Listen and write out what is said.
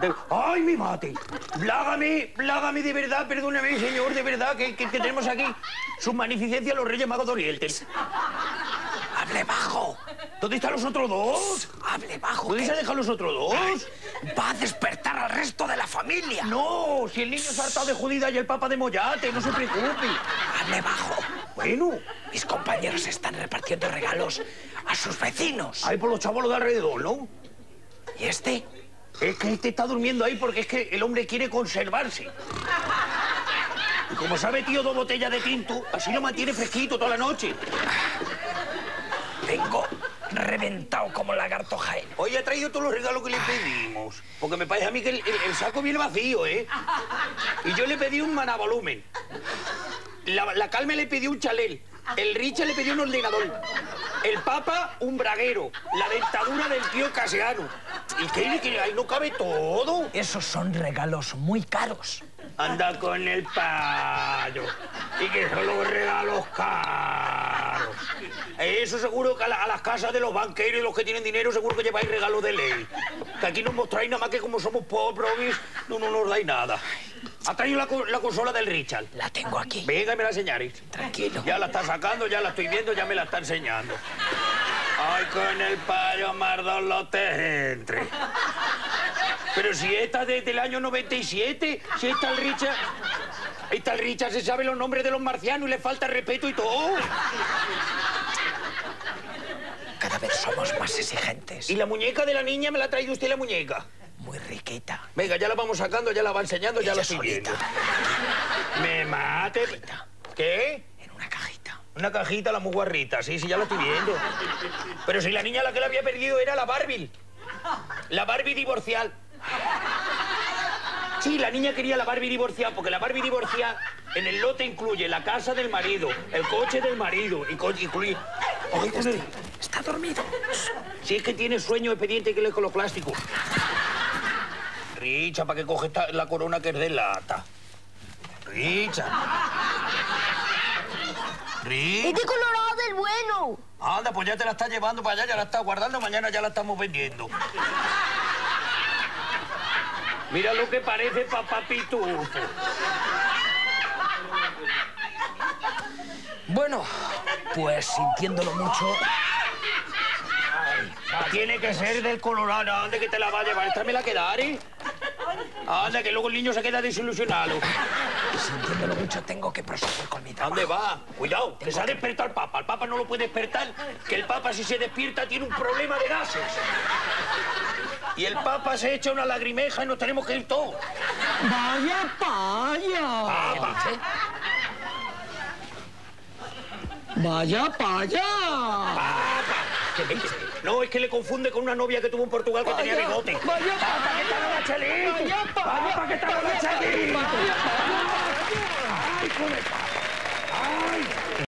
De- ¡Ay, mi mate! Plágame, plágame de verdad, perdóname, señor, de verdad, que, que- que tenemos aquí su magnificencia los Reyes Magos de Oriente. ¡Hable bajo! ¿Dónde están los otros dos? ¡Hable bajo! ¿Puedes que dejar los otros dos? Va a despertar al resto de la familia. No, si el niño se ha hartado de judida y el papa de mollate, no se preocupe. ¡Hable bajo! Bueno, Mis compañeros están repartiendo regalos a sus vecinos. hay por los chavalos de alrededor, ¿no? ¿Y este? Es que este está durmiendo ahí porque es que el hombre quiere conservarse. Y como se ha metido dos botellas de tinto, así lo mantiene fresquito toda la noche. Vengo reventado como lagarto jaén. Hoy ha traído todos los regalos que le pedimos. Porque me parece a mí que el, el- el saco viene vacío, ¿eh? Y yo le pedí un manavolumen. La, la Calme le pidió un chalel. El Richard le pidió un ordenador. El Papa, un braguero. La dentadura del tío Casiano. ¿Y qué? ¿Que ahí no cabe todo? Esos son regalos muy caros. Anda con el payo. Y que son los regalos caros. Eso seguro que a, la- a las casas de los banqueros y los que tienen dinero seguro que lleváis regalos de ley. Que aquí no nos traéis nada más que como somos pobres, no, no nos dais nada. Ha traído la, co- la consola del Richard. La tengo aquí. Venga, y me la enseñaréis. Tranquilo. Ya la está sacando, ya la estoy viendo, ya me la está enseñando. Ay, con el payo mardón lo te entre. Pero si esta es desde el año 97, si esta el Richard... Esta el Richard se sabe los nombres de los marcianos y le falta respeto y todo. Cada vez somos más exigentes. Y la muñeca de la niña me la ha traído usted la muñeca. Muy riquita. Venga, ya la vamos sacando, ya la va enseñando, ya la estoy solita. viendo. Me mate. ¿Qué? En una cajita. Una cajita, la muy guarrita, sí, sí, ya la estoy viendo. Pero si la niña la que la había perdido era la Barbie. La Barbie divorcial. Sí, la niña quería la Barbie divorcial, porque la Barbie divorcial en el lote incluye la casa del marido, el coche del marido, y co- incluye... Con el- Está dormido. Si es que tiene sueño expediente que le con los plásticos. Richa, ¿para qué coge esta- la corona que es de lata? Richa. Richa. Este colorado del bueno. Anda, pues ya te la estás llevando para allá, ya la estás guardando, mañana ya la estamos vendiendo. Mira lo que parece papá Pitufo. Bueno, pues sintiéndolo mucho, Tiene que ser del Colorado. ¿Dónde que te la va a llevar? Esta me la quedaré. Anda, que luego el niño se queda desilusionado. sintiéndolo mucho, tengo que proseguir con mi ¿A trabajo. dónde va? Cuidado, que se ha despertado el Papa. El Papa no lo puede despertar, que el Papa si se despierta tiene un problema de gases. Y el Papa se echa una lagrimeja y nos tenemos que ir todos. Vaya paya. Papa. Vaya paya. ¿Qué dice? No, es que le confunde con una novia que tuvo en Portugal que tenía bigote. vaya, ¡Papa, que está borrachelito! Vaya, vaya, ¡Papa, que está borrachelito! Vaya, ¡Ay, con el Papa! ¡Ay!